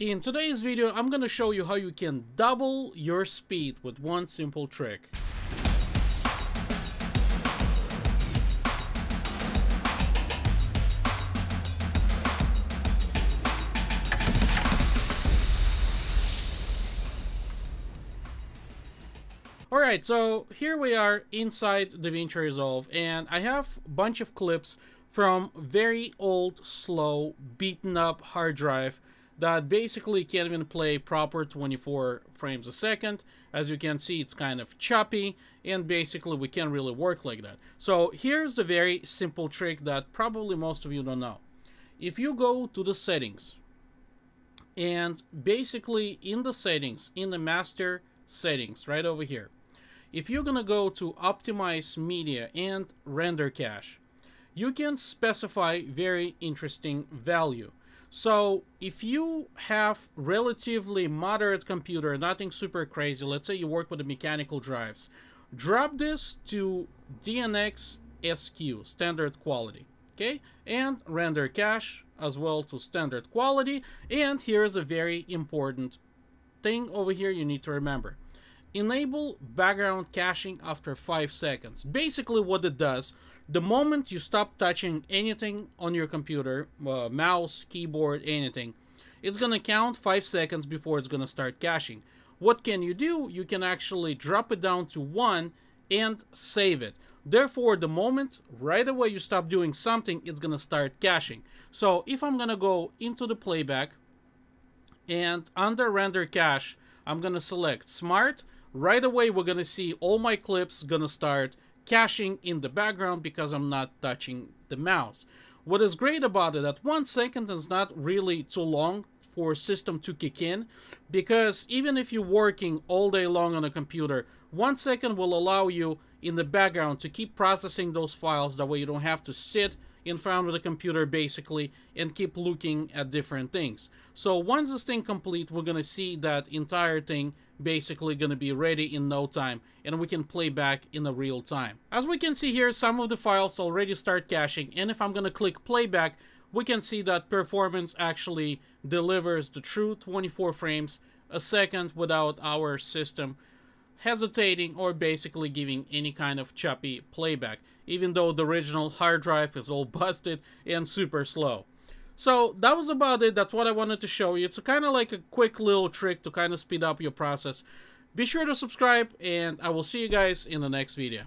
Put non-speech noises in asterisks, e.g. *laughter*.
In today's video, I'm gonna show you how you can double your speed with one simple trick. Alright, so here we are inside DaVinci Resolve, and I have a bunch of clips from very old, slow, beaten up hard drive that basically can't even play proper 24 frames a second. As you can see, it's kind of choppy, and basically we can't really work like that. So here's the very simple trick that probably most of you don't know. If you go to the settings, and basically in the settings, in the master settings, right over here, if you're gonna go to optimize media and render cache, you can specify very interesting value. So if you have relatively moderate computer, nothing super crazy, let's say you work with the mechanical drives, drop this to DNX SQ, standard quality, okay? And render cache as well to standard quality. And here's a very important thing over here you need to remember. Enable background caching after 5 seconds. Basically what it does, the moment you stop touching anything on your computer, uh, mouse, keyboard, anything, it's going to count 5 seconds before it's going to start caching. What can you do? You can actually drop it down to 1 and save it. Therefore, the moment right away you stop doing something, it's going to start caching. So if I'm going to go into the playback and under render cache, I'm going to select smart. Right away, we're going to see all my clips going to start caching in the background because I'm not touching the mouse. What is great about it, that one second is not really too long for system to kick in because even if you're working all day long on a computer, one second will allow you in the background to keep processing those files that way you don't have to sit in front of the computer basically and keep looking at different things. So once this thing complete, we're gonna see that entire thing basically gonna be ready in no time and we can play back in the real time. As we can see here, some of the files already start caching and if I'm gonna click playback, we can see that performance actually delivers the true 24 frames a second without our system hesitating or basically giving any kind of choppy playback, even though the original hard drive is all *laughs* busted and super slow. So that was about it. That's what I wanted to show you. It's kind of like a quick little trick to kind of speed up your process. Be sure to subscribe and I will see you guys in the next video.